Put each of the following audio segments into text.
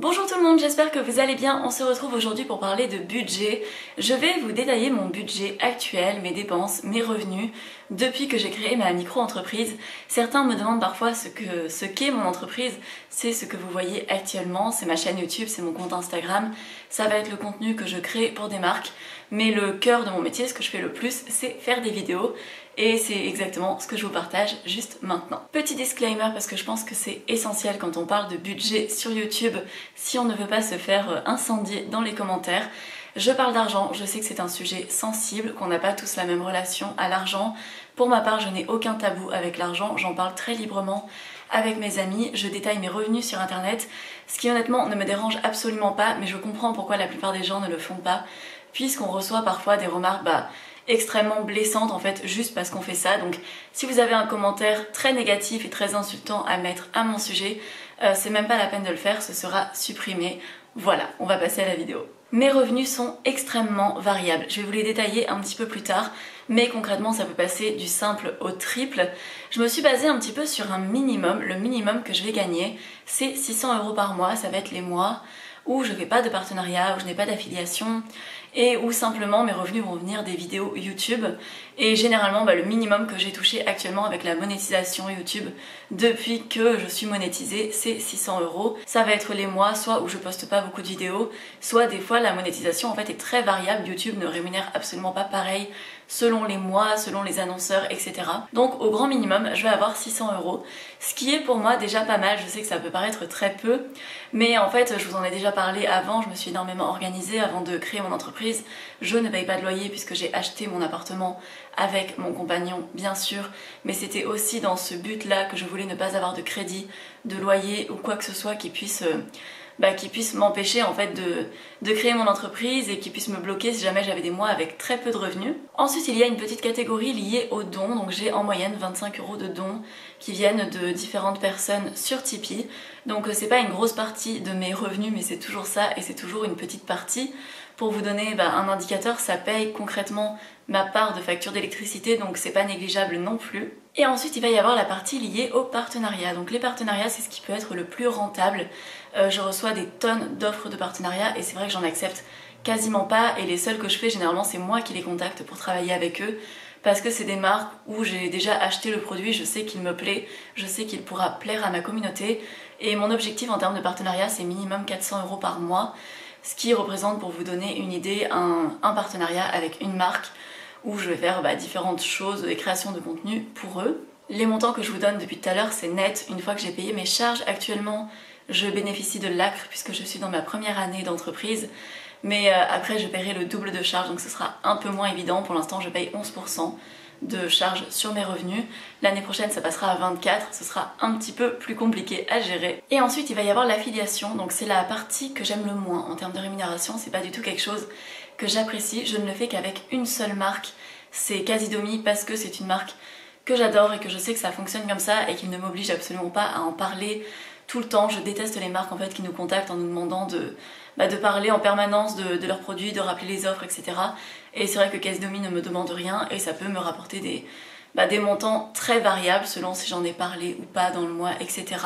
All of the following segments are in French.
Bonjour tout le monde, j'espère que vous allez bien. On se retrouve aujourd'hui pour parler de budget. Je vais vous détailler mon budget actuel, mes dépenses, mes revenus depuis que j'ai créé ma micro-entreprise. Certains me demandent parfois ce que ce qu'est mon entreprise. C'est ce que vous voyez actuellement, c'est ma chaîne YouTube, c'est mon compte Instagram. Ça va être le contenu que je crée pour des marques. Mais le cœur de mon métier, ce que je fais le plus, c'est faire des vidéos. Et c'est exactement ce que je vous partage juste maintenant. Petit disclaimer parce que je pense que c'est essentiel quand on parle de budget sur YouTube si on ne veut pas se faire euh, incendier dans les commentaires. Je parle d'argent, je sais que c'est un sujet sensible, qu'on n'a pas tous la même relation à l'argent. Pour ma part, je n'ai aucun tabou avec l'argent, j'en parle très librement avec mes amis, je détaille mes revenus sur internet, ce qui honnêtement ne me dérange absolument pas, mais je comprends pourquoi la plupart des gens ne le font pas, puisqu'on reçoit parfois des remarques, bah extrêmement blessante en fait juste parce qu'on fait ça. Donc si vous avez un commentaire très négatif et très insultant à mettre à mon sujet, euh, c'est même pas la peine de le faire, ce sera supprimé. Voilà, on va passer à la vidéo. Mes revenus sont extrêmement variables. Je vais vous les détailler un petit peu plus tard, mais concrètement ça peut passer du simple au triple. Je me suis basée un petit peu sur un minimum. Le minimum que je vais gagner, c'est 600 euros par mois. Ça va être les mois où je fais pas de partenariat, où je n'ai pas d'affiliation et où simplement mes revenus vont venir des vidéos YouTube. Et généralement, bah, le minimum que j'ai touché actuellement avec la monétisation YouTube depuis que je suis monétisée, c'est 600 euros. Ça va être les mois, soit où je poste pas beaucoup de vidéos, soit des fois la monétisation en fait est très variable. YouTube ne rémunère absolument pas pareil selon les mois, selon les annonceurs, etc. Donc au grand minimum, je vais avoir 600 euros, ce qui est pour moi déjà pas mal. Je sais que ça peut paraître très peu, mais en fait, je vous en ai déjà parlé avant. Je me suis énormément organisée avant de créer mon entreprise. Je ne paye pas de loyer puisque j'ai acheté mon appartement avec mon compagnon, bien sûr, mais c'était aussi dans ce but-là que je voulais ne pas avoir de crédit, de loyer ou quoi que ce soit qui puisse euh, bah, qui puisse m'empêcher en fait de, de, créer mon entreprise et qui puisse me bloquer si jamais j'avais des mois avec très peu de revenus. Ensuite, il y a une petite catégorie liée aux dons, donc j'ai en moyenne 25 euros de dons qui viennent de différentes personnes sur Tipeee. Donc euh, c'est pas une grosse partie de mes revenus, mais c'est toujours ça et c'est toujours une petite partie. Pour vous donner bah, un indicateur, ça paye concrètement ma part de facture d'électricité, donc c'est pas négligeable non plus. Et ensuite, il va y avoir la partie liée au partenariat. Donc les partenariats, c'est ce qui peut être le plus rentable. Euh, je reçois des tonnes d'offres de partenariat et c'est vrai que j'en accepte quasiment pas et les seuls que je fais généralement c'est moi qui les contacte pour travailler avec eux parce que c'est des marques où j'ai déjà acheté le produit, je sais qu'il me plaît, je sais qu'il pourra plaire à ma communauté et mon objectif en termes de partenariat c'est minimum 400 euros par mois ce qui représente pour vous donner une idée un, partenariat avec une marque où je vais faire bah, différentes choses et créations de contenu pour eux. Les montants que je vous donne depuis tout à l'heure c'est net une fois que j'ai payé mes charges actuellement je bénéficie de l'ACRE puisque je suis dans ma première année d'entreprise. Mais euh, après, je paierai le double de charges, donc ce sera un peu moins évident. Pour l'instant, je paye 11% de charges sur mes revenus. L'année prochaine, ça passera à 24, ce sera un petit peu plus compliqué à gérer. Et ensuite, il va y avoir l'affiliation, donc c'est la partie que j'aime le moins en termes de rémunération. C'est pas du tout quelque chose que j'apprécie. Je ne le fais qu'avec une seule marque, c'est Casidomi, parce que c'est une marque que j'adore et que je sais que ça fonctionne comme ça et qu'il ne m'oblige absolument pas à en parler tout le temps. Je déteste les marques en fait qui nous contactent en nous demandant de, bah, de parler en permanence de, leurs produits, de rappeler les offres, etc. Et c'est vrai que Casdomi ne me demande rien et ça peut me rapporter des, bah, des montants très variables selon si j'en ai parlé ou pas dans le mois, etc.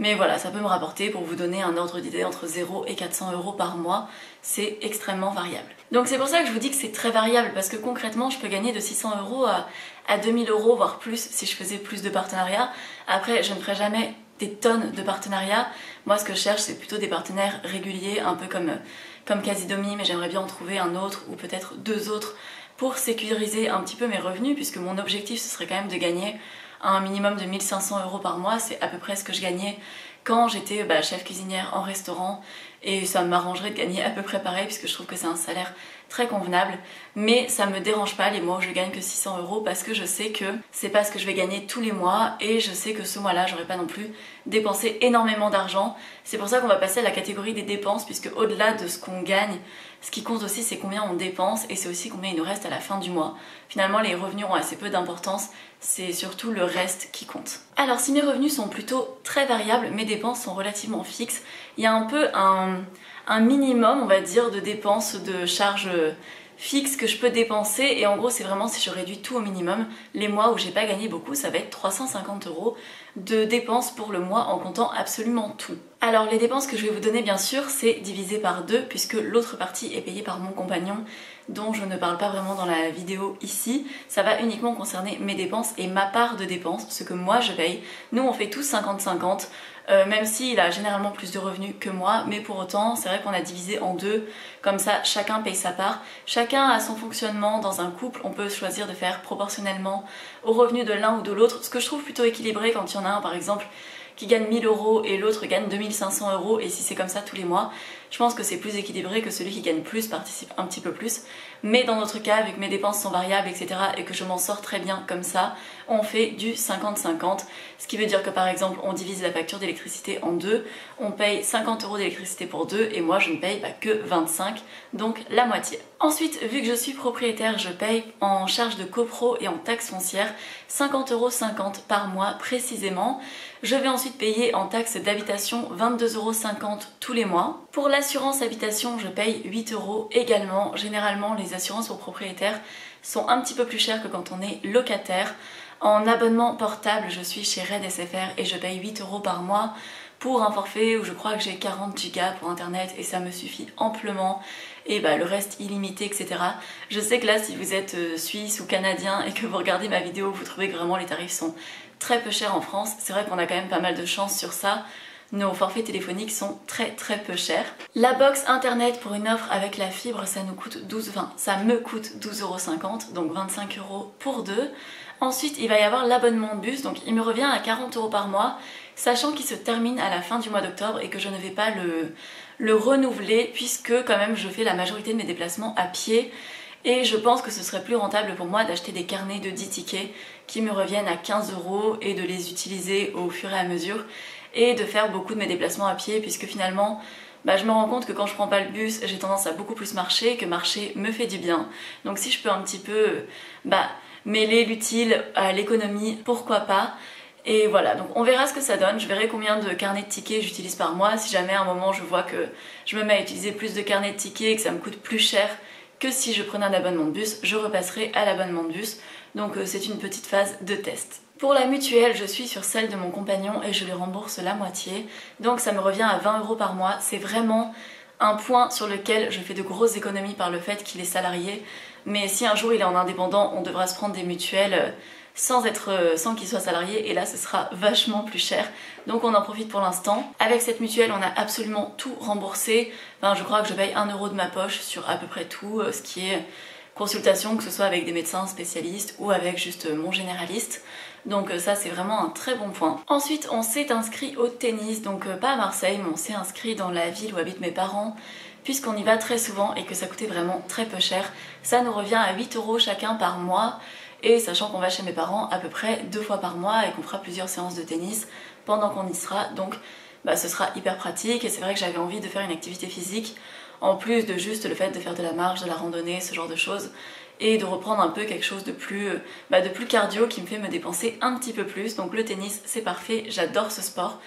Mais voilà, ça peut me rapporter, pour vous donner un ordre d'idée, entre 0 et 400 euros par mois. C'est extrêmement variable. Donc c'est pour ça que je vous dis que c'est très variable, parce que concrètement, je peux gagner de 600 euros à, à 2000 euros, voire plus, si je faisais plus de partenariats. Après, je ne ferai jamais des tonnes de partenariats. Moi, ce que je cherche, c'est plutôt des partenaires réguliers, un peu comme, comme Casidomi, mais j'aimerais bien en trouver un autre ou peut-être deux autres pour sécuriser un petit peu mes revenus, puisque mon objectif, ce serait quand même de gagner un minimum de 1500 euros par mois. C'est à peu près ce que je gagnais quand j'étais bah, chef cuisinière en restaurant et ça m'arrangerait de gagner à peu près pareil puisque je trouve que c'est un salaire très convenable mais ça me dérange pas les mois où je gagne que 600 euros parce que je sais que c'est pas ce que je vais gagner tous les mois et je sais que ce mois-là j'aurais pas non plus dépensé énormément d'argent c'est pour ça qu'on va passer à la catégorie des dépenses puisque au-delà de ce qu'on gagne ce qui compte aussi c'est combien on dépense et c'est aussi combien il nous reste à la fin du mois finalement les revenus ont assez peu d'importance c'est surtout le reste qui compte. Alors si mes revenus sont plutôt très variables, mes dépenses sont relativement fixes, il y a un peu un, minimum, on va dire, de dépenses de charges fixe que je peux dépenser. Et en gros c'est vraiment si je réduis tout au minimum, les mois où j'ai pas gagné beaucoup ça va être 350 euros de dépenses pour le mois en comptant absolument tout. Alors les dépenses que je vais vous donner bien sûr c'est divisé par deux puisque l'autre partie est payée par mon compagnon dont je ne parle pas vraiment dans la vidéo ici. Ça va uniquement concerner mes dépenses et ma part de dépenses, ce que moi je paye. Nous on fait tous 50-50. Euh, même s'il a généralement plus de revenus que moi, mais pour autant, c'est vrai qu'on a divisé en deux, comme ça chacun paye sa part. Chacun a son fonctionnement dans un couple, on peut choisir de faire proportionnellement aux revenus de l'un ou de l'autre, ce que je trouve plutôt équilibré quand il y en a un par exemple qui gagne 1000 euros et l'autre gagne 2500 euros et si c'est comme ça tous les mois, je pense que c'est plus équilibré que celui qui gagne plus participe un petit peu plus. Mais dans notre cas, vu que mes dépenses sont variables, etc. et que je m'en sors très bien comme ça, on fait du 50-50. Ce qui veut dire que par exemple, on divise la facture d'électricité en deux, on paye 50 euros d'électricité pour deux et moi je ne paye que 25, donc la moitié. Ensuite, vu que je suis propriétaire, je paye en charge de copro et en taxes foncières 50,50 euros par mois précisément. Je vais ensuite payer en taxes d'habitation 22,50 euros tous les mois. Pour l'assurance habitation, je paye 8 euros également. Généralement, les assurances pour propriétaires sont un petit peu plus chères que quand on est locataire. En abonnement portable, je suis chez Red SFR et je paye 8 euros par mois pour un forfait où je crois que j'ai 40 gigas pour internet et ça me suffit amplement et bah, le reste illimité etc. Je sais que là si vous êtes euh, suisse ou canadien et que vous regardez ma vidéo vous trouvez que vraiment les tarifs sont très peu chers en France. C'est vrai qu'on a quand même pas mal de chance sur ça. Nos forfaits téléphoniques sont très très peu chers. La box internet pour une offre avec la fibre, ça nous coûte 12, ça me coûte 12,50€, donc 25 euros pour deux. Ensuite, il va y avoir l'abonnement de bus, donc il me revient à 40 euros par mois, sachant qu'il se termine à la fin du mois d'octobre et que je ne vais pas le, le renouveler puisque quand même je fais la majorité de mes déplacements à pied et je pense que ce serait plus rentable pour moi d'acheter des carnets de 10 tickets qui me reviennent à 15 euros et de les utiliser au fur et à mesure et de faire beaucoup de mes déplacements à pied puisque finalement bah, je me rends compte que quand je prends pas le bus j'ai tendance à beaucoup plus marcher que marcher me fait du bien donc si je peux un petit peu bah, mêler l'utile à l'économie, pourquoi pas? Et voilà, donc on verra ce que ça donne, je verrai combien de carnets de tickets j'utilise par mois. Si jamais à un moment je vois que je me mets à utiliser plus de carnets de tickets et que ça me coûte plus cher que si je prenais un abonnement de bus, je repasserai à l'abonnement de bus. Donc euh, c'est une petite phase de test. Pour la mutuelle, je suis sur celle de mon compagnon et je lui rembourse la moitié. Donc ça me revient à 20 euros par mois. C'est vraiment un point sur lequel je fais de grosses économies par le fait qu'il est salarié. Mais si un jour il est en indépendant, on devra se prendre des mutuelles euh, sans être euh, sans qu'il soit salarié. Et là ce sera vachement plus cher. Donc on en profite pour l'instant. Avec cette mutuelle on a absolument tout remboursé. Enfin je crois que je paye 1 euro de ma poche sur à peu près tout euh, ce qui est consultation que ce soit avec des médecins spécialistes ou avec juste mon généraliste. Donc ça c'est vraiment un très bon point. Ensuite on s'est inscrit au tennis, donc pas à Marseille mais on s'est inscrit dans la ville où habitent mes parents puisqu'on y va très souvent et que ça coûtait vraiment très peu cher. Ça nous revient à 8 euros chacun par mois et sachant qu'on va chez mes parents à peu près deux fois par mois et qu'on fera plusieurs séances de tennis pendant qu'on y sera, donc bah, ce sera hyper pratique et c'est vrai que j'avais envie de faire une activité physique en plus de juste le fait de faire de la marche, de la randonnée, ce genre de choses et de reprendre un peu quelque chose de plus, bah, de plus cardio qui me fait me dépenser un petit peu plus. Donc le tennis c'est parfait, j'adore ce sport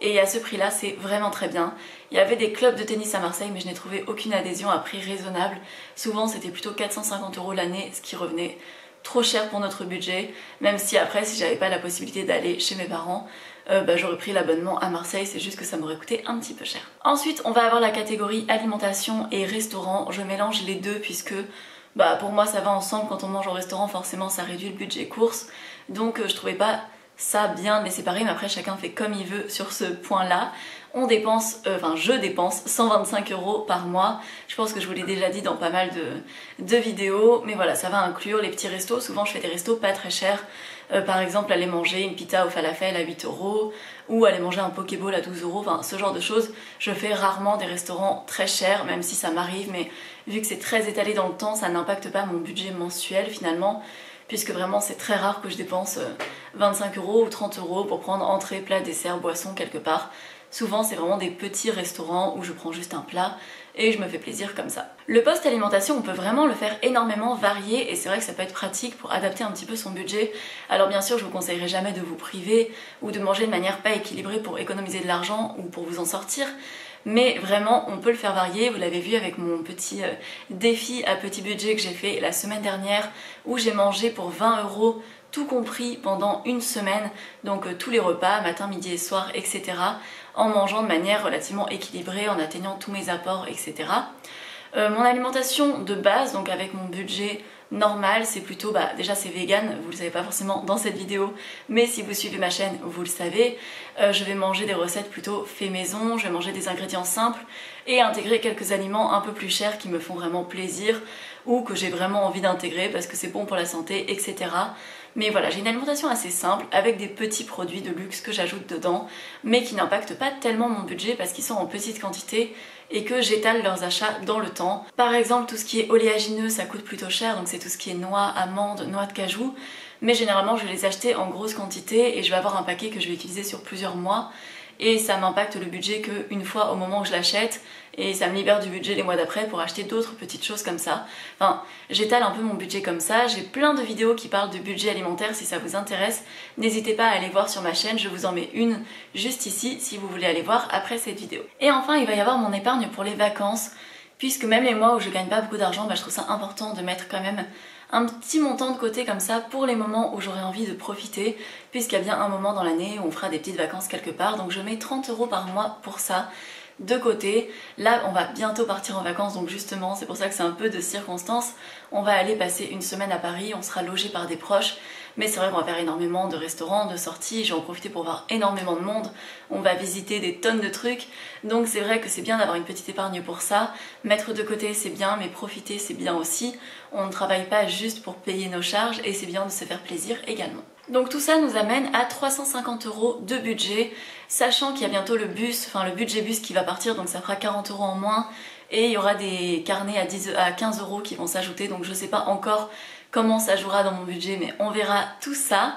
et à ce prix là c'est vraiment très bien. Il y avait des clubs de tennis à Marseille mais je n'ai trouvé aucune adhésion à prix raisonnable. Souvent c'était plutôt 450 euros l'année ce qui revenait trop cher pour notre budget, même si après si j'avais pas la possibilité d'aller chez mes parents, euh, bah, j'aurais pris l'abonnement à Marseille, c'est juste que ça m'aurait coûté un petit peu cher. Ensuite on va avoir la catégorie alimentation et restaurant, je mélange les deux puisque bah pour moi ça va ensemble, quand on mange au restaurant forcément ça réduit le budget course, donc euh, je trouvais pas ça bien mais c'est pareil mais après chacun fait comme il veut sur ce point là on dépense, euh, enfin je dépense 125 euros par mois. Je pense que je vous l'ai déjà dit dans pas mal de, vidéos, mais voilà, ça va inclure les petits restos. Souvent je fais des restos pas très chers. Euh, par exemple, aller manger une pita au falafel à 8 euros ou aller manger un pokéball à 12 euros, enfin ce genre de choses. Je fais rarement des restaurants très chers, même si ça m'arrive, mais vu que c'est très étalé dans le temps, ça n'impacte pas mon budget mensuel finalement puisque vraiment c'est très rare que je dépense 25 euh, euros ou 30 euros pour prendre entrée, plat, dessert, boisson quelque part. Souvent c'est vraiment des petits restaurants où je prends juste un plat et je me fais plaisir comme ça. Le post alimentation, on peut vraiment le faire énormément varier et c'est vrai que ça peut être pratique pour adapter un petit peu son budget. Alors bien sûr, je vous conseillerais jamais de vous priver ou de manger de manière pas équilibrée pour économiser de l'argent ou pour vous en sortir. mais vraiment on peut le faire varier, vous l'avez vu avec mon petit euh, défi à petit budget que j'ai fait la semaine dernière où j'ai mangé pour 20 euros tout compris pendant une semaine, donc euh, tous les repas, matin, midi et soir, etc., en mangeant de manière relativement équilibrée, en atteignant tous mes apports, etc. Euh, mon alimentation de base, donc avec mon budget normal, c'est plutôt, bah, déjà c'est vegan, vous le savez pas forcément dans cette vidéo, mais si vous suivez ma chaîne, vous le savez. Euh, je vais manger des recettes plutôt fait maison, je vais manger des ingrédients simples et intégrer quelques aliments un peu plus chers qui me font vraiment plaisir ou que j'ai vraiment envie d'intégrer parce que c'est bon pour la santé, etc. Mais voilà, j'ai une alimentation assez simple avec des petits produits de luxe que j'ajoute dedans, mais qui n'impactent pas tellement mon budget parce qu'ils sont en petite quantité et que j'étale leurs achats dans le temps. Par exemple, tout ce qui est oléagineux, ça coûte plutôt cher, donc c'est tout ce qui est noix, amandes, noix de cajou. Mais généralement, je vais les acheter en grosse quantité et je vais avoir un paquet que je vais utiliser sur plusieurs mois et ça m'impacte le budget qu'une fois au moment où je l'achète et ça me libère du budget les mois d'après pour acheter d'autres petites choses comme ça. Enfin, j'étale un peu mon budget comme ça. J'ai plein de vidéos qui parlent de budget alimentaire si ça vous intéresse. N'hésitez pas à aller voir sur ma chaîne, je vous en mets une juste ici si vous voulez aller voir après cette vidéo. Et enfin, il va y avoir mon épargne pour les vacances puisque même les mois où je gagne pas beaucoup d'argent, bah, je trouve ça important de mettre quand même un petit montant de côté comme ça pour les moments où j'aurai envie de profiter, puisqu'il y a bien un moment dans l'année où on fera des petites vacances quelque part, donc je mets 30 euros par mois pour ça de côté. Là, on va bientôt partir en vacances, donc justement, c'est pour ça que c'est un peu de circonstance. On va aller passer une semaine à Paris, on sera logé par des proches, mais c'est vrai qu'on va faire énormément de restaurants, de sorties, je vais en profiter pour voir énormément de monde, on va visiter des tonnes de trucs, donc c'est vrai que c'est bien d'avoir une petite épargne pour ça. Mettre de côté c'est bien, mais profiter c'est bien aussi. On ne travaille pas juste pour payer nos charges et c'est bien de se faire plaisir également. Donc tout ça nous amène à 350 euros de budget, sachant qu'il y a bientôt le bus, enfin le budget bus qui va partir, donc ça fera 40 euros en moins, et il y aura des carnets à, 10, à 15 euros qui vont s'ajouter, donc je sais pas encore comment ça jouera dans mon budget, mais on verra tout ça.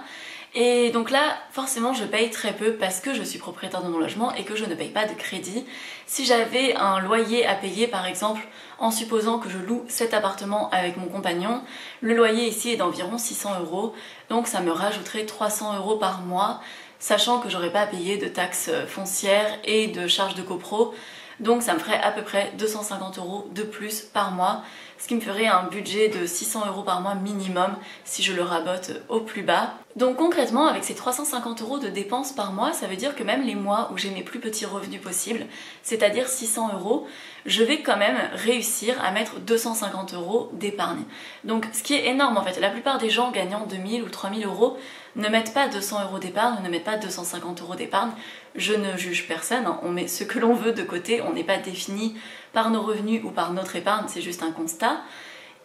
Et donc là, forcément, je paye très peu parce que je suis propriétaire de mon logement et que je ne paye pas de crédit. Si j'avais un loyer à payer, par exemple, en supposant que je loue cet appartement avec mon compagnon, le loyer ici est d'environ 600 euros, donc ça me rajouterait 300 euros par mois, sachant que j'aurais pas à payer de taxes foncières et de charges de copro. Donc ça me ferait à peu près 250 euros de plus par mois, ce qui me ferait un budget de 600 euros par mois minimum si je le rabote au plus bas. Donc concrètement, avec ces 350 euros de dépenses par mois, ça veut dire que même les mois où j'ai mes plus petits revenus possibles, c'est-à-dire 600 euros, je vais quand même réussir à mettre 250 euros d'épargne. Donc ce qui est énorme en fait. La plupart des gens gagnant 2000 ou 3000 euros ne mettent pas 200 euros d'épargne, ne mettent pas 250 euros d'épargne. Je ne juge personne, hein. on met ce que l'on veut de côté, on n'est pas défini par nos revenus ou par notre épargne, c'est juste un constat.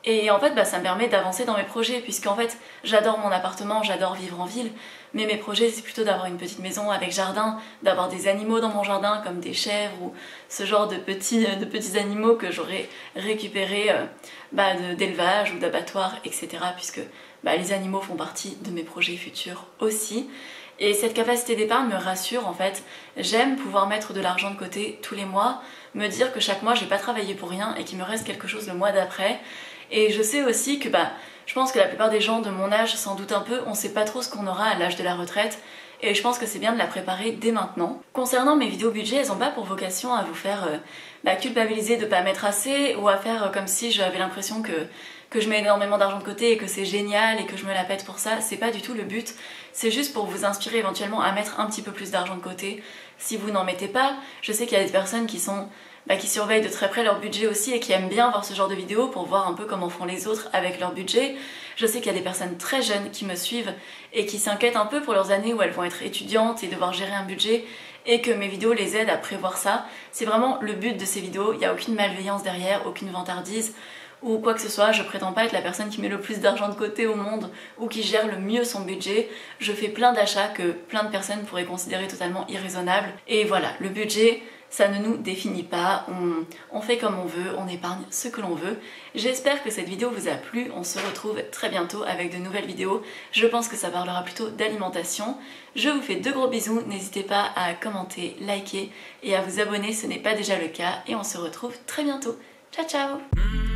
Et en fait, bah, ça me permet d'avancer dans mes projets, puisqu'en fait, j'adore mon appartement, j'adore vivre en ville, mais mes projets, c'est plutôt d'avoir une petite maison avec jardin, d'avoir des animaux dans mon jardin, comme des chèvres ou ce genre de petits, de petits animaux que j'aurais récupérés euh, bah, d'élevage ou d'abattoir, etc., puisque bah, les animaux font partie de mes projets futurs aussi. Et cette capacité d'épargne me rassure en fait. J'aime pouvoir mettre de l'argent de côté tous les mois, me dire que chaque mois j'ai pas travaillé pour rien et qu'il me reste quelque chose le mois d'après. Et je sais aussi que bah, je pense que la plupart des gens de mon âge s'en doutent un peu, on sait pas trop ce qu'on aura à l'âge de la retraite. Et je pense que c'est bien de la préparer dès maintenant. Concernant mes vidéos budget, elles ont pas pour vocation à vous faire euh, bah, culpabiliser de pas mettre assez ou à faire euh, comme si j'avais l'impression que que je mets énormément d'argent de côté et que c'est génial et que je me la pète pour ça, c'est pas du tout le but. C'est juste pour vous inspirer éventuellement à mettre un petit peu plus d'argent de côté. Si vous n'en mettez pas, je sais qu'il y a des personnes qui sont bah, qui surveillent de très près leur budget aussi et qui aiment bien voir ce genre de vidéos pour voir un peu comment font les autres avec leur budget. Je sais qu'il y a des personnes très jeunes qui me suivent et qui s'inquiètent un peu pour leurs années où elles vont être étudiantes et devoir gérer un budget et que mes vidéos les aident à prévoir ça. C'est vraiment le but de ces vidéos, il n'y a aucune malveillance derrière, aucune vantardise ou quoi que ce soit, je prétends pas être la personne qui met le plus d'argent de côté au monde ou qui gère le mieux son budget. Je fais plein d'achats que plein de personnes pourraient considérer totalement irraisonnables. Et voilà, le budget, ça ne nous définit pas, on, fait comme on veut, on épargne ce que l'on veut. J'espère que cette vidéo vous a plu, on se retrouve très bientôt avec de nouvelles vidéos. Je pense que ça parlera plutôt d'alimentation. Je vous fais de gros bisous, n'hésitez pas à commenter, liker et à vous abonner, ce n'est pas déjà le cas, et on se retrouve très bientôt. Ciao ciao